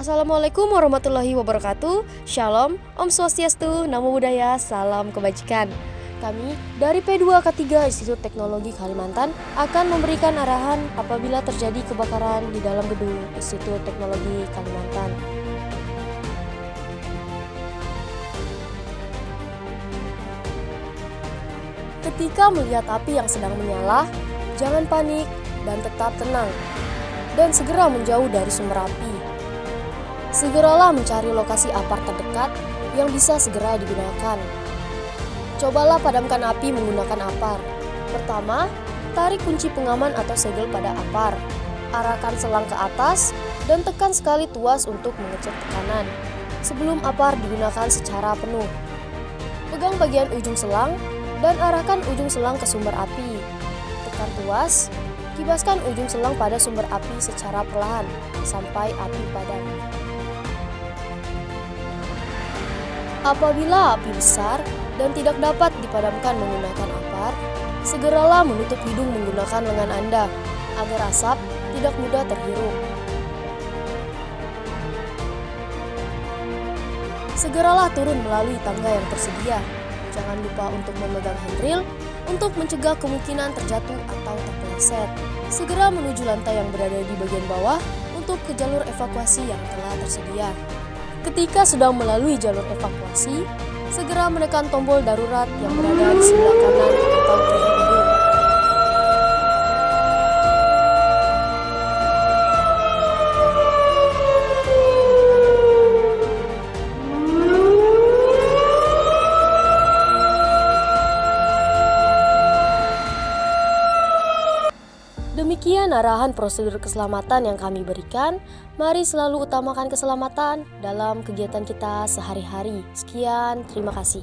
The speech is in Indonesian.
Assalamualaikum warahmatullahi wabarakatuh. Shalom, Om Swastiastu, Namo Buddhaya, Salam Kebajikan. Kami dari P2K3 Institut Teknologi Kalimantan akan memberikan arahan apabila terjadi kebakaran di dalam gedung Institut Teknologi Kalimantan. Ketika melihat api yang sedang menyala, jangan panik dan tetap tenang dan segera menjauh dari sumber api. Segeralah mencari lokasi apar terdekat yang bisa segera digunakan. Cobalah padamkan api menggunakan apar. Pertama, tarik kunci pengaman atau segel pada apar. Arahkan selang ke atas dan tekan sekali tuas untuk mengecek tekanan sebelum apar digunakan secara penuh. Pegang bagian ujung selang dan arahkan ujung selang ke sumber api. Tekan tuas, kibaskan ujung selang pada sumber api secara perlahan sampai api padam. Apabila api besar dan tidak dapat dipadamkan menggunakan apar, segeralah menutup hidung menggunakan lengan Anda agar asap tidak mudah terhirup. Segeralah turun melalui tangga yang tersedia. Jangan lupa untuk memegang handrail untuk mencegah kemungkinan terjatuh atau terpeleset. Segera menuju lantai yang berada di bagian bawah untuk ke jalur evakuasi yang telah tersedia. Ketika sudah melalui jalur evakuasi, segera menekan tombol darurat yang berada di sebelah kanan atau kiri Demikian arahan prosedur keselamatan yang kami berikan. Mari selalu utamakan keselamatan dalam kegiatan kita sehari-hari. Sekian, terima kasih.